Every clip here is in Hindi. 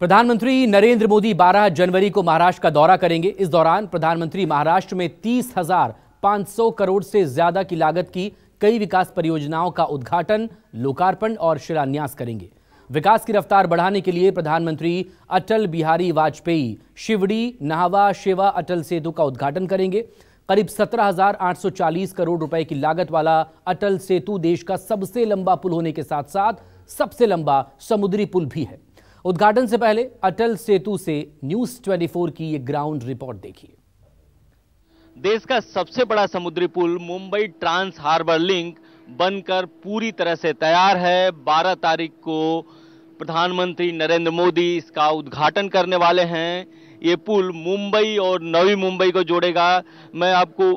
प्रधानमंत्री नरेंद्र मोदी 12 जनवरी को महाराष्ट्र का दौरा करेंगे। इस दौरान प्रधानमंत्री महाराष्ट्र में तीस हज़ार पाँच सौ करोड़ से ज़्यादा की लागत की कई विकास परियोजनाओं का उद्घाटन लोकार्पण और शिलान्यास करेंगे। विकास की रफ्तार बढ़ाने के लिए प्रधानमंत्री अटल बिहारी वाजपेयी शिवड़ी नाहवा शेवा अटल सेतु का उद्घाटन करेंगे। करीब 17,840 करोड़ रुपए की लागत वाला अटल सेतु देश का सबसे लंबा पुल होने के साथ साथ सबसे लंबा समुद्री पुल भी है। उद्घाटन से पहले अटल सेतु से न्यूज़ 24 की ये ग्राउंड रिपोर्ट देखिए। देश का सबसे बड़ा समुद्री पुल मुंबई ट्रांस हार्बर लिंक बनकर पूरी तरह से तैयार है। 12 तारीख को प्रधानमंत्री नरेंद्र मोदी इसका उद्घाटन करने वाले हैं। ये पुल मुंबई और नवी मुंबई को जोड़ेगा। मैं आपको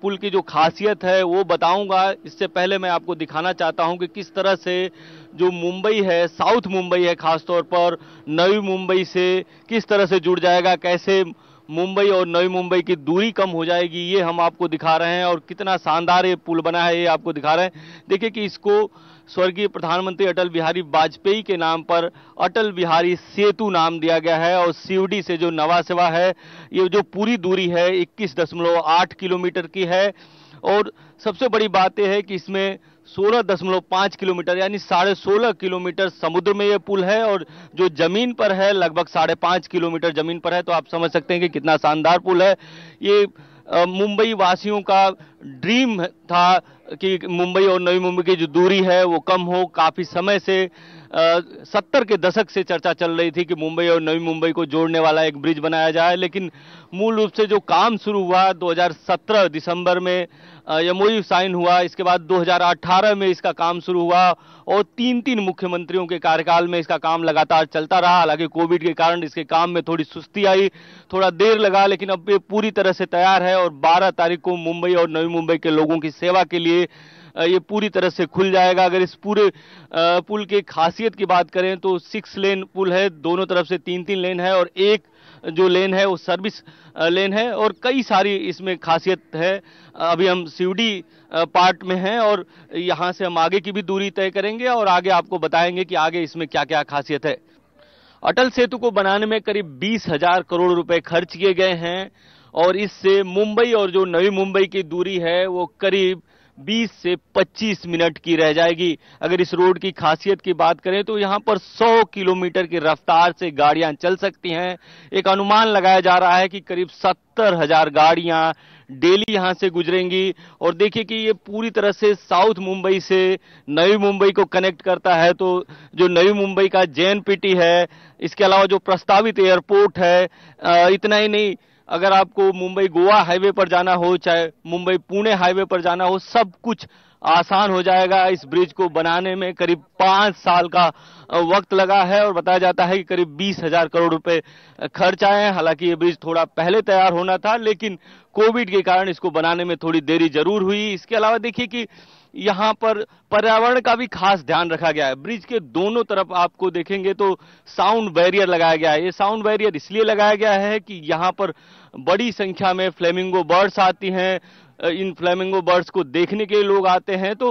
पुल की जो खासियत है वो बताऊँगा। इससे पहले मैं आपको दिखाना चाहता हूँ कि किस तरह से जो मुंबई है, साउथ मुंबई है खासतौर पर नवी मुंबई से किस तरह से जुड़ जाएगा, कैसे मुंबई और नई मुंबई की दूरी कम हो जाएगी, ये हम आपको दिखा रहे हैं और कितना शानदार ये पुल बना है, ये आपको दिखा रहे हैं। देखिए कि इसको स्वर्गीय प्रधानमंत्री अटल बिहारी वाजपेयी के नाम पर अटल बिहारी सेतु नाम दिया गया है और सीवडी से जो नवा सेवा है, ये जो पूरी दूरी है, इक्कीस दशमलव आठ किलोमीटर की है। और सबसे बड़ी बात यह है कि इसमें सोलह दशमलव पाँच किलोमीटर, यानी साढ़े सोलह किलोमीटर समुद्र में ये पुल है और जो ज़मीन पर है, लगभग साढ़े पाँच किलोमीटर ज़मीन पर है तो आप समझ सकते हैं कि कितना शानदार पुल है। ये मुंबई वासियों का ड्रीम था कि मुंबई और नई मुंबई की जो दूरी है वो कम हो। काफ़ी समय से सत्तर के दशक से चर्चा चल रही थी कि मुंबई और नवी मुंबई को जोड़ने वाला एक ब्रिज बनाया जाए, लेकिन मूल रूप से जो काम शुरू हुआ 2017 दिसंबर में एमओयू साइन हुआ। इसके बाद 2018 में इसका काम शुरू हुआ और तीन तीन मुख्यमंत्रियों के कार्यकाल में इसका काम लगातार चलता रहा। हालाँकि कोविड के कारण इसके काम में थोड़ी सुस्ती आई, थोड़ा देर लगा, लेकिन अब ये पूरी तरह से तैयार है और 12 तारीख को मुंबई और नवी मुंबई के लोगों की सेवा के लिए ये पूरी तरह से खुल जाएगा। अगर इस पूरे पुल की खासियत की बात करें तो सिक्स लेन पुल है, दोनों तरफ़ से तीन तीन लेन है और एक जो लेन है वो सर्विस लेन है और कई सारी इसमें खासियत है। अभी हम सीवडी पार्ट में हैं और यहाँ से हम आगे की भी दूरी तय करेंगे और आगे आपको बताएँगे कि आगे इसमें क्या क्या खासियत है। अटल सेतु को बनाने में करीब बीस हज़ार करोड़ रुपए खर्च किए गए हैं। और इससे मुंबई और जो नवी मुंबई की दूरी है, वो करीब 20 से 25 मिनट की रह जाएगी। अगर इस रोड की खासियत की बात करें तो यहाँ पर 100 किलोमीटर की रफ्तार से गाड़ियाँ चल सकती हैं। एक अनुमान लगाया जा रहा है कि करीब सत्तर हज़ार गाड़ियाँ डेली यहाँ से गुजरेंगी। और देखिए कि ये पूरी तरह से साउथ मुंबई से नई मुंबई को कनेक्ट करता है। तो जो नई मुंबई का पीटी है, इसके अलावा जो प्रस्तावित एयरपोर्ट है इतना ही नहीं अगर आपको मुंबई गोवा हाईवे पर जाना हो, चाहे मुंबई पुणे हाईवे पर जाना हो, सब कुछ आसान हो जाएगा। इस ब्रिज को बनाने में करीब पाँच साल का वक्त लगा है और बताया जाता है कि करीब बीस हज़ार करोड़ रुपए खर्च आए हैं। हालाँकि ये ब्रिज थोड़ा पहले तैयार होना था, लेकिन कोविड के कारण इसको बनाने में थोड़ी देरी ज़रूर हुई। इसके अलावा देखिए कि यहाँ पर पर्यावरण का भी खास ध्यान रखा गया है। ब्रिज के दोनों तरफ़ आपको देखेंगे तो साउंड बैरियर लगाया गया है। ये साउंड बैरियर इसलिए लगाया गया है कि यहाँ पर बड़ी संख्या में फ्लेमिंगो बर्ड्स आती हैं इन फ्लैमिंगो बर्ड्स को देखने के लिए लोग आते हैं तो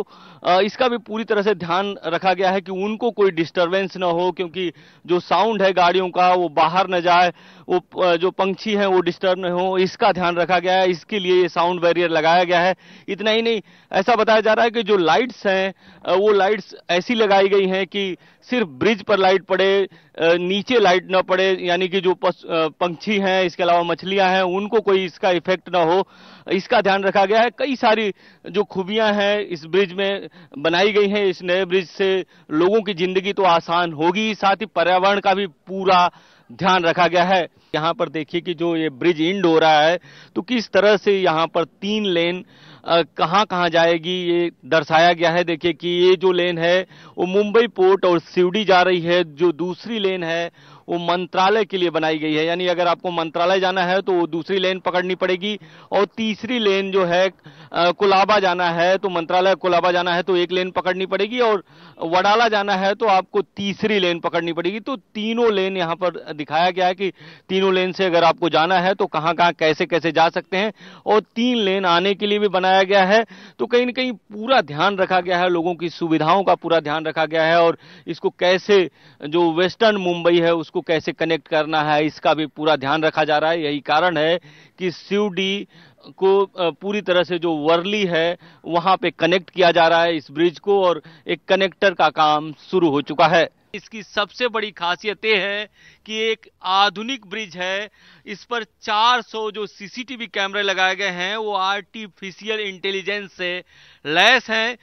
इसका भी पूरी तरह से ध्यान रखा गया है कि उनको कोई डिस्टरबेंस ना हो, क्योंकि जो साउंड है गाड़ियों का, वो बाहर न जाए, वो जो पंक्षी हैं, वो डिस्टर्ब न हो, इसका ध्यान रखा गया है, इसके लिए ये साउंड बैरियर लगाया गया है। इतना ही नहीं, ऐसा बताया जा रहा है कि जो लाइट्स हैं वो लाइट्स ऐसी लगाई गई हैं कि सिर्फ़ ब्रिज पर लाइट पड़े नीचे लाइट न पड़े, यानी कि जो पंक्षी हैं, इसके अलावा मछलियाँ हैं, उनको कोई इसका इफ़ेक्ट ना हो। इसका ध्यान रखा गया है। कई सारी जो खूबियाँ हैं इस ब्रिज में बनाई गई हैं। इस नए ब्रिज से लोगों की ज़िंदगी तो आसान होगी। साथ ही पर्यावरण का भी पूरा ध्यान रखा गया है। यहाँ पर देखिए कि जो ये ब्रिज इंड हो रहा है तो किस तरह से यहाँ पर तीन लेन कहाँ कहाँ जाएगी ये दर्शाया गया है। देखिए कि ये जो लेन है, वो मुंबई पोर्ट और सिवड़ी जा रही है। जो दूसरी लेन है वो मंत्रालय के लिए बनाई गई है। यानी अगर आपको मंत्रालय जाना है तो वो दूसरी लेन पकड़नी पड़ेगी और तीसरी लेन जो है कुलाबा जाना है तो मंत्रालय कुलाबा जाना है तो एक लेन पकड़नी पड़ेगी और वडाला जाना है तो आपको तीसरी लेन पकड़नी पड़ेगी। तो तीनों लेन यहाँ पर दिखाया गया है कि तीनों लेन से अगर आपको जाना है तो कहाँ कहाँ कैसे कैसे जा सकते हैं और तीन लेन आने के लिए भी बनाया गया है। तो कहीं ना कहीं पूरा ध्यान रखा गया है, लोगों की सुविधाओं का पूरा ध्यान रखा गया है और इसको कैसे जो वेस्टर्न मुंबई है, उसको कैसे कनेक्ट करना है, इसका भी पूरा ध्यान रखा जा रहा है। यही कारण है कि सीवडी को पूरी तरह से जो वर्ली है, वहाँ पे कनेक्ट किया जा रहा है इस ब्रिज को और एक कनेक्टर का काम शुरू हो चुका है। इसकी सबसे बड़ी खासियत यह है कि एक आधुनिक ब्रिज है। इस पर 400 जो सीसीटीवी कैमरे लगाए गए हैं, वो आर्टिफिशियल इंटेलिजेंस से लैस हैं।